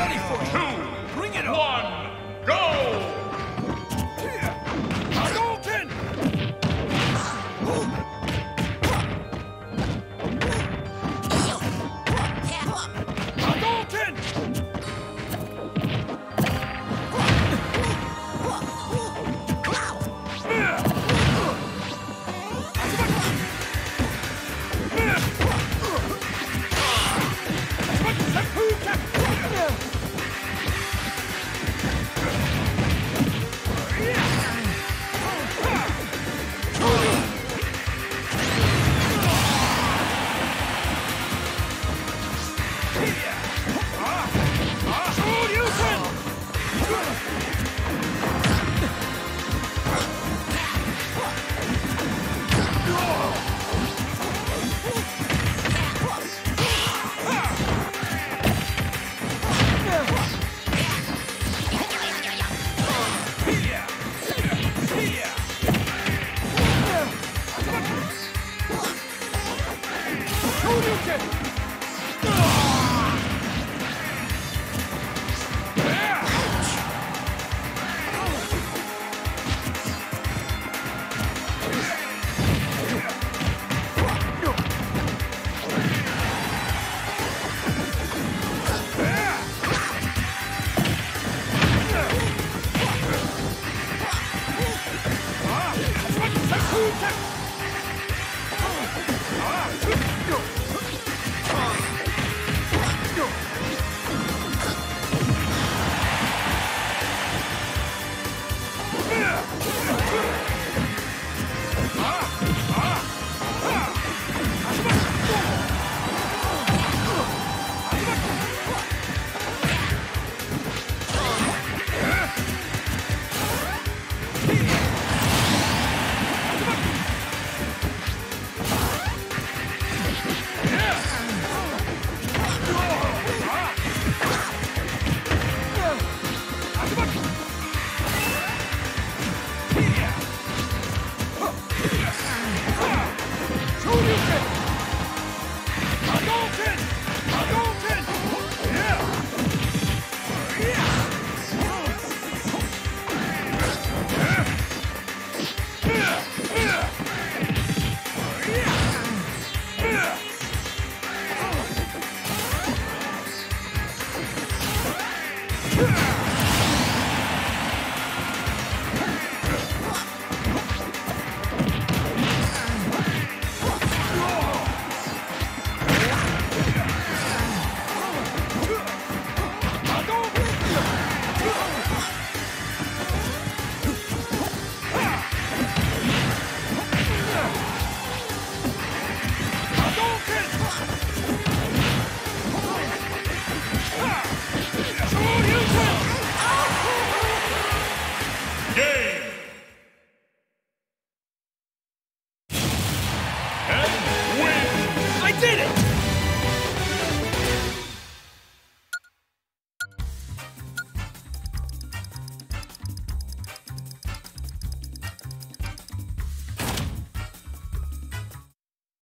ready for two, Bring it on. One, go! Hadouken! Oh! Ugh!